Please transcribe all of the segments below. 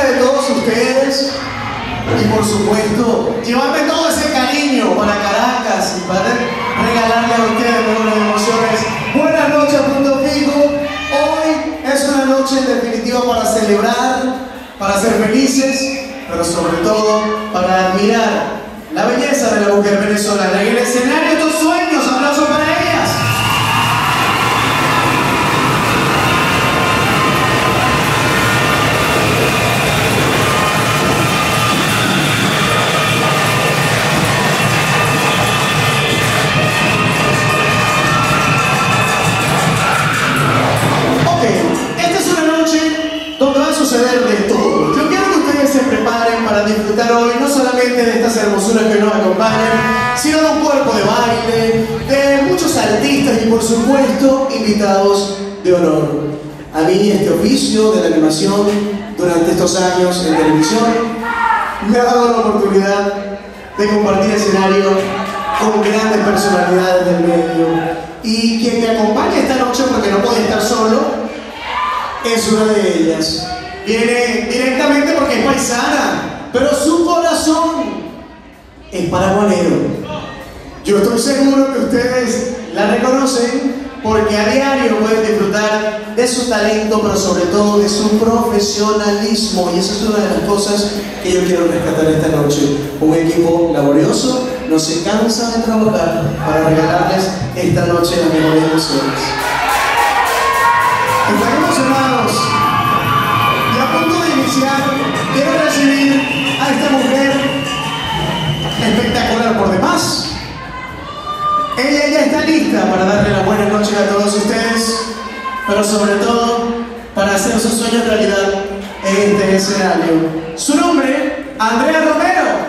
de todos ustedes y por supuesto llevarme todo ese cariño para Caracas y para regalarle a ustedes buenas emociones. Buenas noches, Punto Fijo. Hoy es una noche en definitiva para celebrar, para ser felices, pero sobre todo para admirar la belleza de la mujer venezolana. En el escenario, tus sueños, cuerpo de baile, de muchos artistas y por supuesto invitados de honor. A mí este oficio de la animación durante estos años en televisión me ha dado la oportunidad de compartir escenario con grandes personalidades del medio. Y quien me acompaña esta noche, porque no puede estar solo, es una de ellas. Viene directamente porque es paisana, pero su corazón es paraguanero. Yo estoy seguro que ustedes la reconocen porque a diario pueden disfrutar de su talento, pero sobre todo de su profesionalismo. Y esa es una de las cosas que yo quiero rescatar esta noche. Un equipo laborioso no se cansa de trabajar para regalarles esta noche las mejores emociones. Están emocionados y a punto de iniciar, quiero recibir a todos ustedes, pero sobre todo para hacer sus sueños realidad en este escenario. Su nombre, Andrea Romero.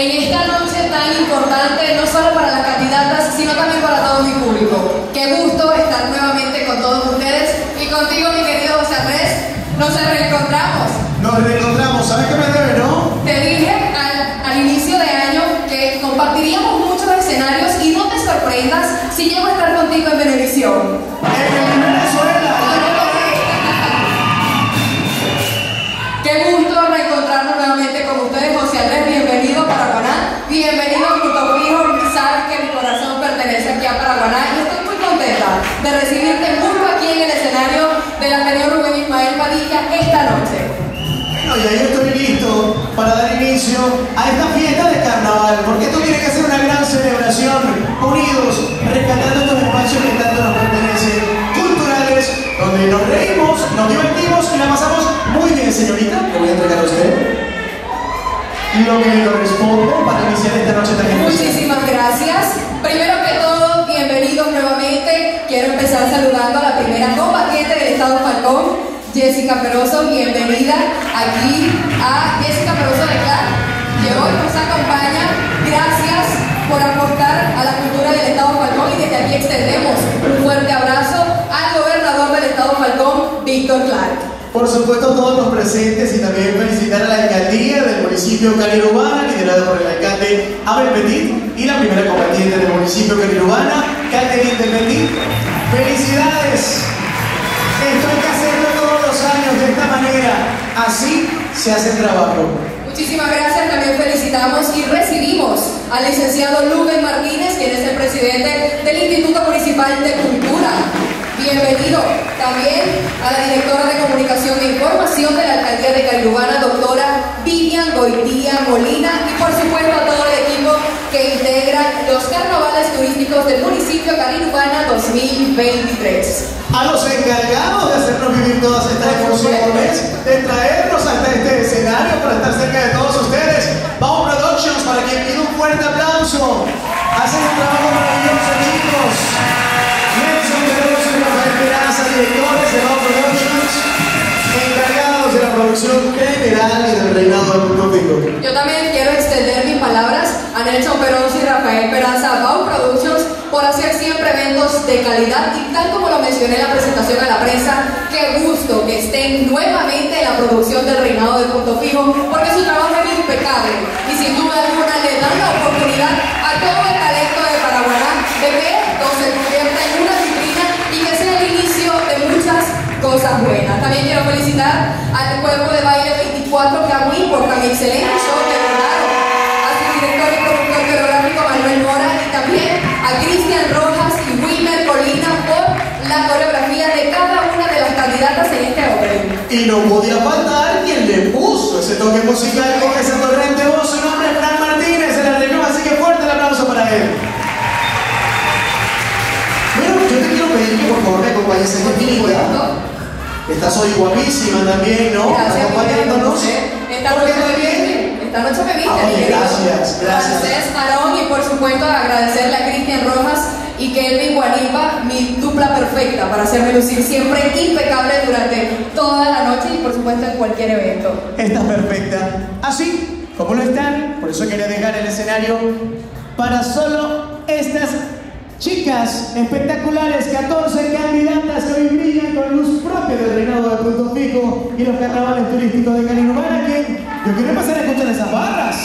En esta noche tan importante, no solo para las candidatas, sino también para todo mi público. Qué gusto estar nuevamente con todos ustedes y contigo, mi querido José Andrés. Nos reencontramos. Nos reencontramos, ¿sabes qué me debe, no? Te dije al, al inicio de año que compartiríamos muchos escenarios y no te sorprendas si llego a estar contigo en Venevisión. Bueno, y ahí estoy listo para dar inicio a esta fiesta de carnaval, porque esto tiene que ser una gran celebración, unidos, rescatando estos espacios que tanto nos pertenecen, culturales, donde nos reímos, nos divertimos y la pasamos muy bien, señorita. Le voy a entregar a usted lo que le corresponde para iniciar esta noche tan. Muchísimas gracias. Primero que todo, bienvenidos nuevamente. Quiero empezar saludando a la primera combatiente del Estado Falcón, Jessica Peroso. Bienvenida aquí a Jessica Peroso de CLAR, que hoy nos acompaña. Gracias por aportar a la cultura del Estado Falcón y desde aquí extendemos un fuerte abrazo al gobernador del Estado Falcón, Víctor Clark. Por supuesto, todos los presentes y también felicitar a la alcaldía del municipio Calirubana, liderado por el alcalde Abel Petit y la primera combatiente del municipio Calirubana, Catherine de Petit. ¡Felicidades! Esto hay de esta manera. Así se hace el trabajo. Muchísimas gracias, también felicitamos y recibimos al licenciado Luben Martínez, quien es el presidente del Instituto Municipal de Cultura. Bienvenido también a la directora de Comunicación e Información de la Alcaldía de Calibana, doctora Vivian Goitía Molina, y por supuesto a todo el equipo que integra los carnavales turísticos del municipio Calibana 2023. A los encargados de hacernos vivir todas estas emociones, de traernos hasta este escenario para estar cerca de todos ustedes. Bao Productions, para quien pide un fuerte aplauso. Hacen un trabajo producción general y del reinado del fijo. Yo también quiero extender mis palabras Nelson Peroso y Rafael Peraza, Bau Productions, por hacer siempre eventos de calidad y tal como lo mencioné en la presentación a la prensa, qué gusto que estén nuevamente en la producción del Reinado de Punto Fijo, porque su trabajo es impecable y sin duda alguna le dan la oportunidad a todo el talento de Paraguaná de que esto se convierta en una vitrina y que sea el inicio de muchas cosas buenas. También quiero felicitar cuerpo de baile 24 Camuy por tan excelente show que lograron, a su director y productor coreográfico Manuel Mora y también a Cristian Rojas y Wilmer Colina por la coreografía de cada una de las candidatas en este opening. Y no podía faltar quien le puso ese toque musical con esa torrente voz. Su nombre es Fran Martínez, en la región, así que fuerte el aplauso para él. Bueno, yo te quiero pedir que por favor me acompañes en supuesto. Estás hoy guapísima también, ¿no? Gracias, Acompañándonos. Esta noche me viste. Esta noche me viste, Ah, oye, gracias, gracias. Francés y por supuesto agradecerle a Cristian Rojas y Kelvin Guanipa, mi dupla perfecta para hacerme lucir siempre impecable durante toda la noche y por supuesto en cualquier evento. Estás perfecta. Así como lo están, por eso quería dejar el escenario para solo estas Chicas espectaculares, 14 candidatas que hoy brillan con luz propia del reinado de Punto Fijo y los carnavales turísticos de Cali Urbana que yo quiero pasar a escuchar esas barras.